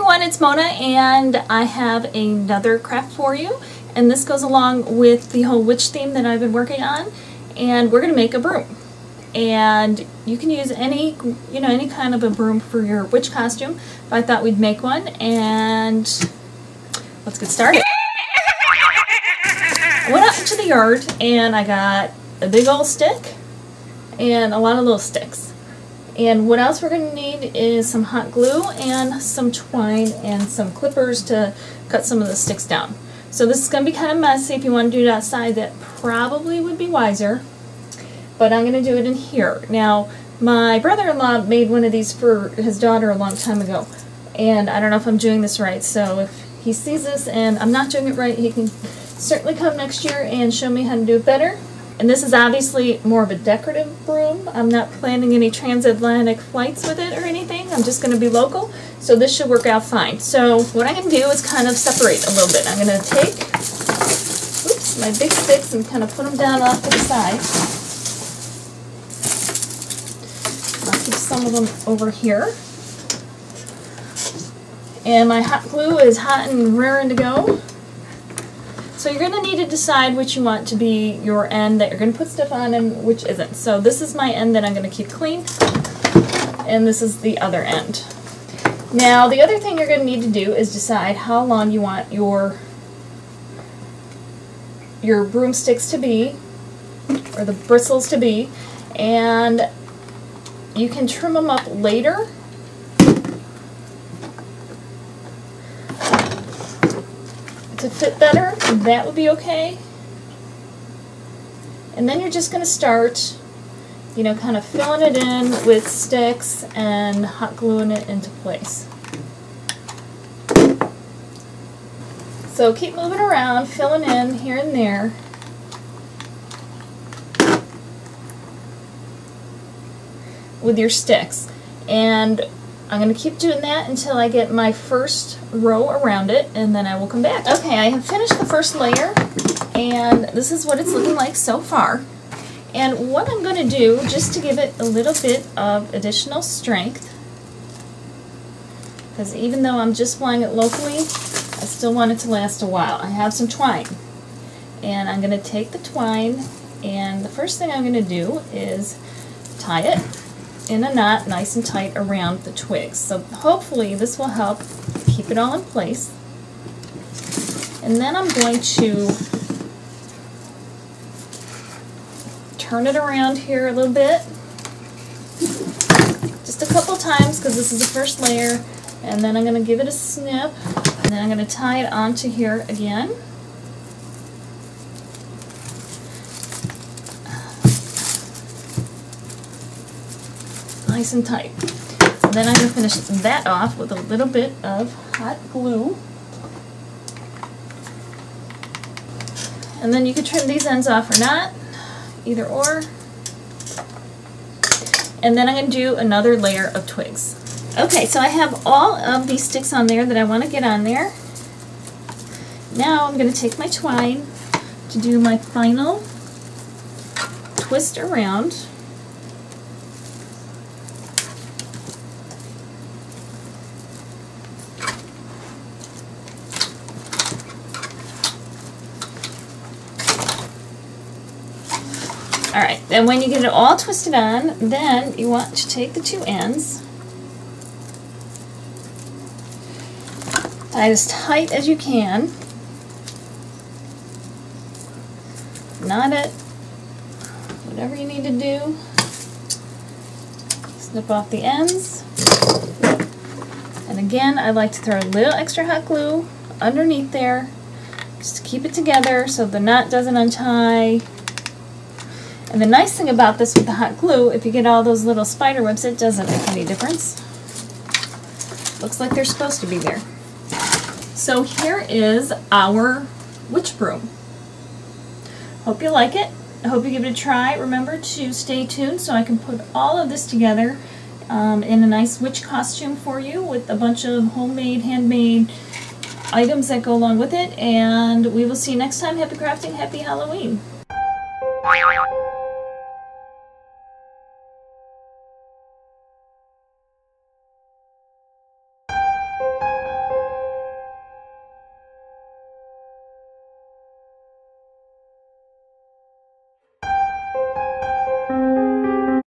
everyone, it's Mona and I have another craft for you. And this goes along with the whole witch theme that I've been working on. And we're going to make a broom. And you can use any you know any kind of a broom for your witch costume. But I thought we'd make one. And let's get started. I went out into the yard and I got a big old stick and a lot of little sticks and what else we're going to need is some hot glue and some twine and some clippers to cut some of the sticks down. So this is going to be kind of messy. If you want to do it outside, that probably would be wiser. But I'm going to do it in here. Now, my brother-in-law made one of these for his daughter a long time ago. And I don't know if I'm doing this right. So if he sees this and I'm not doing it right, he can certainly come next year and show me how to do it better. And this is obviously more of a decorative broom. I'm not planning any transatlantic flights with it or anything. I'm just going to be local. So this should work out fine. So what I'm going to do is kind of separate a little bit. I'm going to take oops, my big sticks and kind of put them down off to the side. I'll keep some of them over here. And my hot glue is hot and raring to go. So you're going to need to decide which you want to be your end that you're going to put stuff on and which isn't. So this is my end that I'm going to keep clean, and this is the other end. Now the other thing you're going to need to do is decide how long you want your your broomsticks to be, or the bristles to be, and you can trim them up later to fit better, that would be okay. And then you're just going to start, you know, kind of filling it in with sticks and hot gluing it into place. So keep moving around, filling in here and there. with your sticks. And I'm going to keep doing that until I get my first row around it, and then I will come back. Okay, I have finished the first layer, and this is what it's looking like so far. And what I'm going to do, just to give it a little bit of additional strength, because even though I'm just flying it locally, I still want it to last a while. I have some twine, and I'm going to take the twine, and the first thing I'm going to do is tie it in a knot nice and tight around the twigs. So hopefully this will help keep it all in place. And then I'm going to turn it around here a little bit. Just a couple times because this is the first layer. And then I'm going to give it a snip. And then I'm going to tie it onto here again. Nice and tight. Then I'm going to finish that off with a little bit of hot glue. And then you can trim these ends off or not, either or. And then I'm going to do another layer of twigs. Okay, so I have all of these sticks on there that I want to get on there. Now I'm going to take my twine to do my final twist around. Alright, then when you get it all twisted on, then you want to take the two ends, tie as tight as you can, knot it, whatever you need to do, snip off the ends, and again I like to throw a little extra hot glue underneath there. Just to keep it together so the knot doesn't untie and the nice thing about this with the hot glue, if you get all those little spider webs, it doesn't make any difference. Looks like they're supposed to be there. So here is our witch broom. Hope you like it. I hope you give it a try. Remember to stay tuned so I can put all of this together um, in a nice witch costume for you with a bunch of homemade, handmade items that go along with it. And we will see you next time. Happy crafting, happy Halloween.